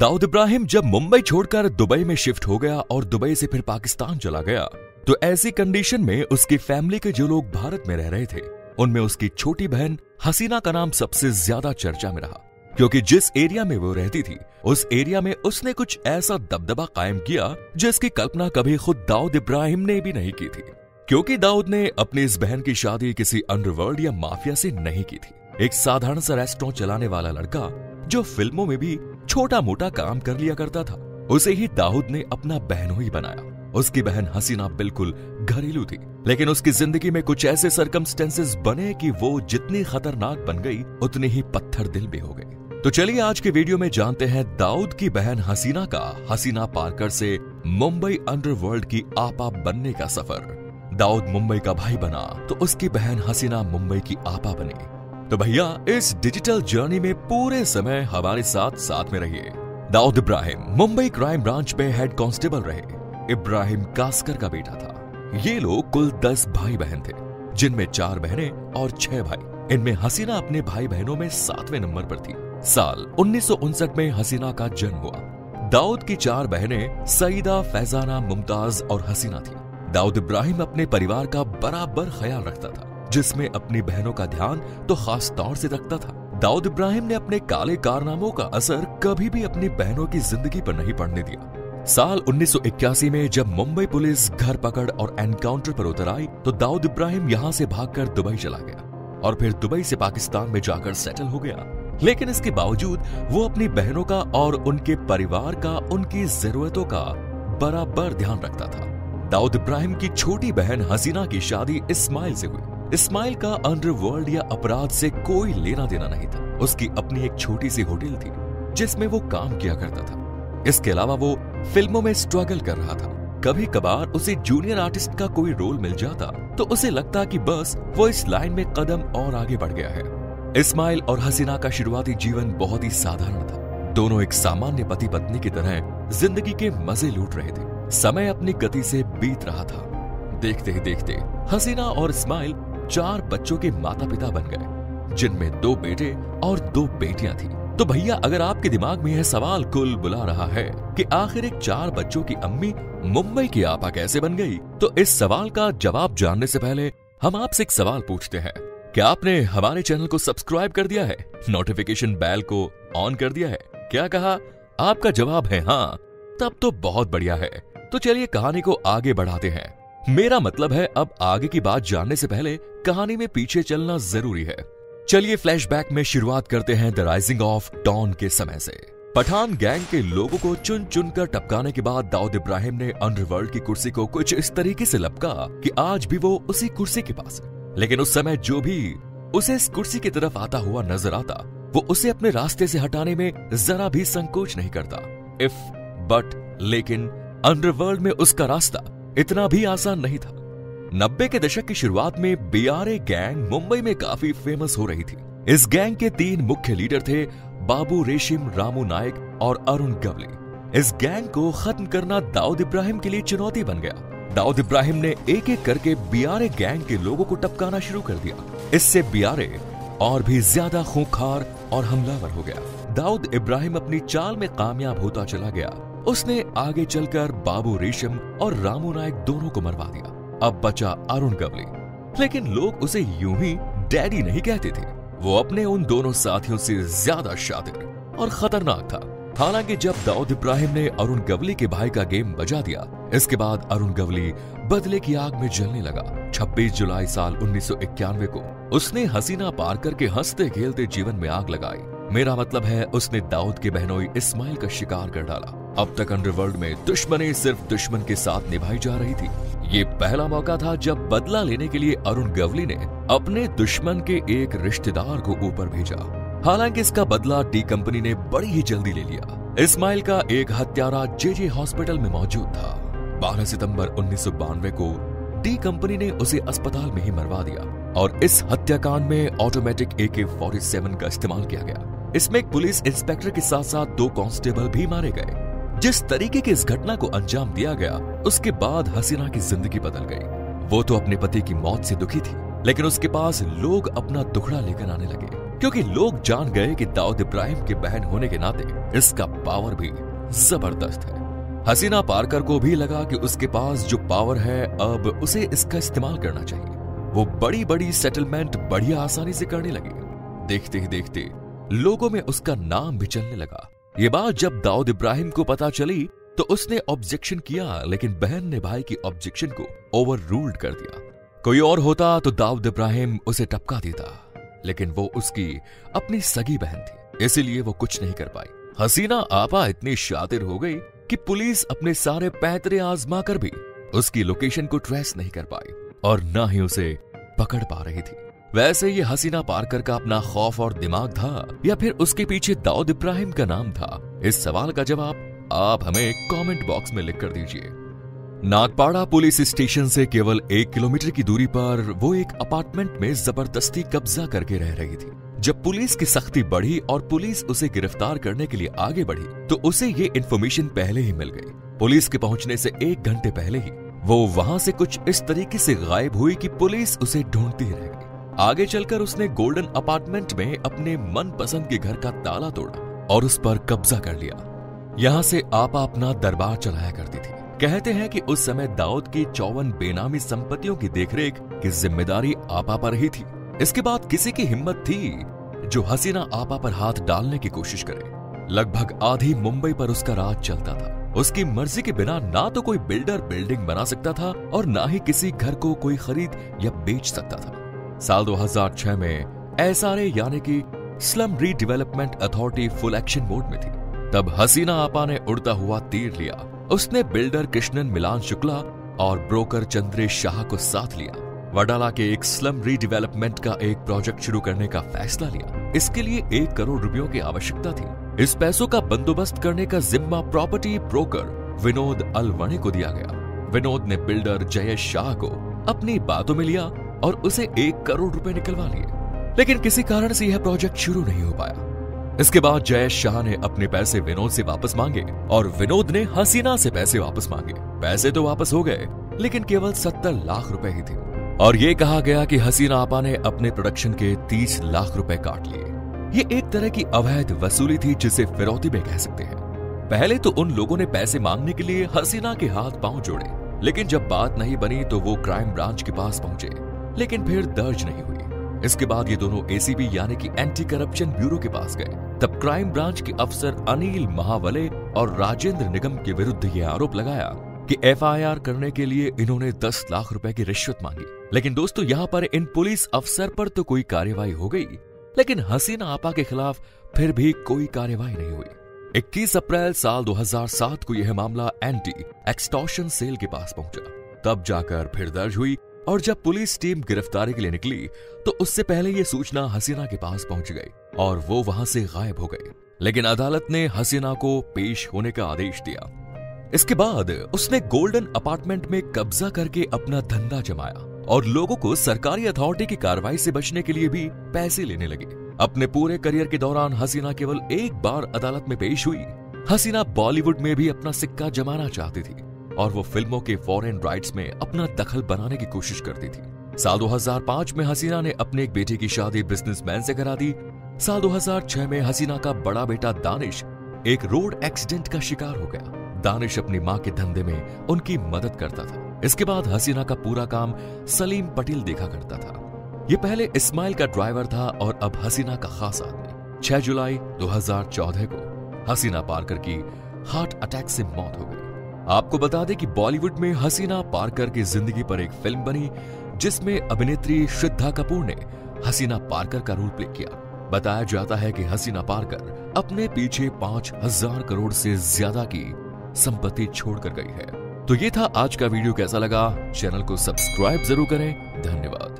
दाऊद इब्राहिम जब मुंबई छोड़कर दुबई में शिफ्ट हो गया और दुबई से फिर पाकिस्तान चला गया तो ऐसी कंडीशन में उसकी फैमिली के जो लोग भारत में रह रहे थे, उनमें उसकी छोटी बहन हसीना का नाम सबसे ज़्यादा चर्चा में रहा। क्योंकि जिस एरिया में वो रहती थी, उस एरिया में उसने कुछ ऐसा दबदबा कायम किया, जिसकी कल्पना कभी खुद दाऊद इब्राहिम ने भी नहीं की थी। क्योंकि दाऊद ने अपनी इस बहन की शादी किसी अंडरवर्ल्ड या माफिया से नहीं की थी। एक साधारण सा रेस्टोरेंट चलाने वाला लड़का, जो फ़िल्मों में भी छोटा मोटा काम कर लिया करता था। उसे ही दाऊद ने अपना बहनोई बनाया। उसकी बहन हसीना बिल्कुल घरेलू थी, लेकिन उसकी ज़िंदगी में कुछ ऐसे सरकमस्टेंसेस बने कि वो जितनी खतरनाक बन गई, उतनी ही पत्थर दिल भी हो गई। तो चलिए आज के वीडियो में जानते हैं दाऊद की बहन हसीना का, हसीना पार्कर से मुंबई अंडरवर्ल्ड की आपा बनने का सफ़र। दाऊद मुंबई का भाई बना तो उसकी बहन हसीना मुंबई की आपा बनी। तो भैया, इस डिजिटल जर्नी में पूरे समय हमारे साथ साथ में रहिए। दाऊद इब्राहिम, मुंबई क्राइम ब्रांच में हेड कांस्टेबल रहे। इब्राहिम कास्कर का बेटा था। ये लोग कुल दस भाई बहन थे, जिनमें चार बहनें और छह भाई। इनमें हसीना अपने भाई बहनों में सातवें नंबर पर थी। साल उन्नीस सौ उनसठ में हसीना का जन्म हुआ। दाऊद की चार बहनें सईदा, फैजाना, मुमताज़ और हसीना थी। दाऊद इब्राहिम अपने परिवार का बराबर ख्याल रखता था। जिसमें अपनी बहनों का ध्यान तो खास तौर से रखता था। दाऊद इब्राहिम ने अपने काले कारनामों का असर कभी भी अपनी बहनों की ज़िंदगी पर नहीं पड़ने दिया। साल 1981 में जब मुंबई पुलिस घर पकड़ और एनकाउंटर पर उतर आई तो दाऊद इब्राहिम यहाँ से भागकर दुबई चला गया और फिर दुबई से पाकिस्तान में जाकर सेटल हो गया। लेकिन इसके बावजूद वो अपनी बहनों का और उनके परिवार का, उनकी जरूरतों का बराबर ध्यान रखता था। दाऊद इब्राहिम की छोटी बहन हसीना की शादी इस्माइल से हुई। इस्माइल का अंडरवर्ल्ड या अपराध से कोई लेना देना नहीं था। उसकी अपनी एक छोटी सी होटल थी, जिसमें वो काम किया करता था। इसके अलावा वो फ़िल्मों में स्ट्रगल कर रहा था। कभी कभार उसे जूनियर आर्टिस्ट का कोई रोल मिल जाता तो उसे लगता कि बस वो इस लाइन में कदम और आगे बढ़ गया है। इस्माइल और हसीना का शुरुआती जीवन बहुत ही साधारण था। दोनों एक सामान्य पति पत्नी की तरह ज़िंदगी के मज़े लूट रहे थे। समय अपनी गति से बीत रहा था। देखते ही देखते हसीना और इस्माइल चार बच्चों के माता पिता बन गए, जिनमें दो बेटे और दो बेटियाँ थी। तो भैया, अगर आपके दिमाग में यह सवाल कुल बुला रहा है कि आखिर एक चार बच्चों की अम्मी मुंबई की आपा कैसे बन गई तो इस सवाल का जवाब जानने से पहले हम आपसे एक सवाल पूछते हैं। क्या आपने हमारे चैनल को सब्सक्राइब कर दिया है? नोटिफिकेशन बेल को ऑन कर दिया है? क्या कहा? आपका जवाब है हाँ। तब तो बहुत बढ़िया है। तो चलिए कहानी को आगे बढ़ाते हैं। मेरा मतलब है, अब आगे की बात जानने से पहले कहानी में पीछे चलना ज़रूरी है। चलिए फ्लैशबैक में शुरुआत करते हैं द राइजिंग ऑफ़ डॉन के समय से। पठान गैंग के लोगों को चुन चुन कर टपकाने के बाद दाऊद इब्राहिम ने अंडरवर्ल्ड की कुर्सी को कुछ इस तरीके से लपका कि आज भी वो उसी कुर्सी के पास। है लेकिन उस समय जो भी उसे इस कुर्सी की तरफ़ आता हुआ नज़र आता, वो उसे अपने रास्ते से हटाने में जरा भी संकोच नहीं करता। इफ़ बट लेकिन अंडरवर्ल्ड में उसका रास्ता इतना भी आसान नहीं था। नब्बे के दशक की शुरुआत में बियारे गैंग मुंबई में काफ़ी फ़ेमस हो रही थी। इस गैंग के तीन मुख्य लीडर थे बाबू रेशिम, रामू नायक और अरुण गवली। इस गैंग को खत्म करना दाऊद इब्राहिम के लिए चुनौती बन गया। दाऊद इब्राहिम ने एक एक करके बियारे गैंग के लोगों को टपकाना शुरू कर दिया। इससे बियारे और भी ज़्यादा खूंखार और हमलावर हो गया। दाऊद इब्राहिम अपनी चाल में कामयाब होता चला गया। उसने आगे चलकर बाबू रेशम और रामू नायक दोनों को मरवा दिया। अब बचा अरुण गवली। लेकिन लोग उसे यूँ ही डैडी नहीं कहते थे। वो अपने उन दोनों साथियों से ज़्यादा शातिर और खतरनाक था। हालाँकि जब दाऊद इब्राहिम ने अरुण गवली के भाई का गेम बजा दिया, इसके बाद अरुण गवली बदले की आग में जलने लगा। 26 जुलाई साल उन्नीस सौ इक्यानवे को उसने हसीना पार करके हँसते खेलते जीवन में आग लगाई। मेरा मतलब है उसने दाऊद के बहनोई इस्माइल का शिकार कर डाला। अब तक अंडरवर्ल्ड में दुश्मनी सिर्फ़ दुश्मन के साथ निभाई जा रही थी। ये पहला मौका था जब बदला लेने के लिए अरुण गवली ने अपने दुश्मन के एक रिश्तेदार को ऊपर भेजा। हालाँकि इसका बदला डी कंपनी ने बड़ी ही जल्दी ले लिया। इस्माइल का एक हत्यारा जे जे हॉस्पिटल में मौजूद था। 12 सितंबर उन्नीस सौ बानवे को डी कंपनी ने उसे अस्पताल में ही मरवा दिया और इस हत्याकांड में ऑटोमेटिक ए के फोर्टी का इस्तेमाल किया गया। इसमें एक पुलिस इंस्पेक्टर के साथ साथ दो कांस्टेबल भी मारे गए। जिस तरीके की इस घटना को अंजाम दिया गया, उसके बाद हसीना की ज़िंदगी बदल गई। वो तो अपने पति की मौत से दुखी थी, लेकिन उसके पास लोग अपना दुखड़ा लेकर आने लगे, क्योंकि लोग जान गए कि दाऊद इब्राहिम की बहन होने के नाते इसका पावर भी ज़बरदस्त है। हसीना पारकर को भी लगा कि उसके पास जो पावर है, अब उसे इसका इस्तेमाल करना चाहिए। वो बड़ी बड़ी सेटलमेंट बढ़िया आसानी से करने लगी। देखते ही देखते लोगों में उसका नाम भी चलने लगा। ये बात जब दाऊद इब्राहिम को पता चली तो उसने ऑब्जेक्शन किया, लेकिन बहन ने भाई की ऑब्जेक्शन को ओवर रूल्ड कर दिया। कोई और होता तो दाऊद इब्राहिम उसे टपका देता। लेकिन वो उसकी अपनी सगी बहन थी, इसीलिए वो कुछ नहीं कर पाई। हसीना आपा इतनी शातिर हो गई कि पुलिस अपने सारे पैतरे आजमा कर भी उसकी लोकेशन को ट्रेस नहीं कर पाई और ना ही उसे पकड़ पा रही थी। वैसे ये हसीना पारकर का अपना खौफ और दिमाग था, या फिर उसके पीछे दाऊद इब्राहिम का नाम था? इस सवाल का जवाब आप हमें कमेंट बॉक्स में लिख कर दीजिए। नागपाड़ा पुलिस स्टेशन से केवल एक किलोमीटर की दूरी पर वो एक अपार्टमेंट में ज़बरदस्ती कब्जा करके रह रही थी। जब पुलिस की सख्ती बढ़ी और पुलिस उसे गिरफ़्तार करने के लिए आगे बढ़ी तो उसे ये इन्फॉर्मेशन पहले ही मिल गई। पुलिस के पहुँचने से एक घंटे पहले ही वो वहाँ से कुछ इस तरीके से गायब हुई कि पुलिस उसे ढूंढती रह गई। आगे चलकर उसने गोल्डन अपार्टमेंट में अपने मन पसंद के घर का ताला तोड़ा और उस पर कब्जा कर लिया। यहाँ से आपा अपना दरबार चलाया करती थी। कहते हैं कि उस समय दाऊद की चौवन बेनामी संपत्तियों की देखरेख की ज़िम्मेदारी आपा पर ही थी। इसके बाद किसी की हिम्मत थी जो हसीना आपा पर हाथ डालने की कोशिश करे। लगभग आधी मुंबई पर उसका राज चलता था। उसकी मर्ज़ी के बिना ना तो कोई बिल्डर बिल्डिंग बना सकता था और ना ही किसी घर को कोई खरीद या बेच सकता था। साल 2006 में एसआरए यानी कि slum redevelopment authority full action mode में थी। तब हसीना आपा ने उड़ता हुआ तीर लिया। उसने बिल्डर कृष्णन मिलान शुक्ला और ब्रोकर चंद्रेश शाह को साथ लिया। वडाला के एक स्लम रीडेवलपमेंट का एक प्रोजेक्ट शुरू करने का फैसला लिया। इसके लिए एक करोड़ रुपयों की आवश्यकता थी। इस पैसों का बंदोबस्त करने का जिम्मा प्रॉपर्टी ब्रोकर विनोद अलवणे को दिया गया। विनोद ने बिल्डर जयेश शाह को अपनी बातों में लिया और उसे एक करोड़ रुपए निकलवा लिए। लेकिन किसी कारण से यह प्रोजेक्ट शुरू नहीं हो पाया। इसके बाद जयेश शाह ने अपने पैसे विनोद से वापस मांगे और विनोद ने हसीना से पैसे वापस मांगे। पैसे तो वापस हो गए, लेकिन केवल सत्तर लाख रुपए ही थे। और ये कहा गया कि हसीना आपा ने अपने प्रोडक्शन के 30 लाख रुपए काट लिए। ये एक तरह की अवैध वसूली थी जिसे फिरौती में कह सकते हैं। पहले तो उन लोगों ने पैसे मांगने के लिए हसीना के हाथ पाँव जोड़े, लेकिन जब बात नहीं बनी तो वो क्राइम ब्रांच के पास पहुँचे। लेकिन फिर दर्ज नहीं हुई। इसके बाद ये दोनों एसीबी यानी कि एंटी करप्शन ब्यूरो के पास गए। तब क्राइम ब्रांच के अफसर अनिल महावले और राजेंद्र निगम के विरुद्ध ये आरोप लगाया कि एफआईआर करने के लिए इन्होंने 10 लाख रुपए की रिश्वत मांगी। लेकिन दोस्तों, यहाँ पर इन पुलिस अफसर पर तो कोई कार्यवाही हो गई, लेकिन हसीना आपा के खिलाफ फिर भी कोई कार्यवाही नहीं हुई। 21 अप्रैल साल 2007 को यह मामला एंटी एक्सटॉशन सेल के पास पहुँचा। तब जाकर फिर दर्ज हुई और जब पुलिस टीम गिरफ्तारी के लिए निकली तो उससे पहले यह सूचना हसीना के पास पहुँच गई और वो वहाँ से गायब हो गए। लेकिन अदालत ने हसीना को पेश होने का आदेश दिया। इसके बाद उसने गोल्डन अपार्टमेंट में कब्जा करके अपना धंधा जमाया और लोगों को सरकारी अथॉरिटी की कार्रवाई से बचने के लिए भी पैसे लेने लगे। अपने पूरे करियर के दौरान हसीना केवल एक बार अदालत में पेश हुई। हसीना बॉलीवुड में भी अपना सिक्का जमाना चाहती थी। और वो फ़िल्मों के फॉरेन राइट्स में अपना दखल बनाने की कोशिश करती थी। साल 2005 में हसीना ने अपने एक बेटे की शादी बिजनेसमैन से करा दी। साल 2006 में हसीना का बड़ा बेटा दानिश एक रोड एक्सीडेंट का शिकार हो गया। दानिश अपनी माँ के धंधे में उनकी मदद करता था। इसके बाद हसीना का पूरा काम सलीम पटेल देखा करता था। ये पहले इस्माइल का ड्राइवर था और अब हसीना का खास आदमी। 6 जुलाई 2014 को हसीना पारकर की हार्ट अटैक से मौत हो गई। आपको बता दें कि बॉलीवुड में हसीना पारकर की ज़िंदगी पर एक फ़िल्म बनी, जिसमें अभिनेत्री श्रद्धा कपूर ने हसीना पारकर का रोल प्ले किया। बताया जाता है कि हसीना पारकर अपने पीछे पाँच हज़ार करोड़ से ज़्यादा की संपत्ति छोड़कर गई है। तो ये था आज का वीडियो कैसा लगा? चैनल को सब्सक्राइब ज़रूर करें। धन्यवाद।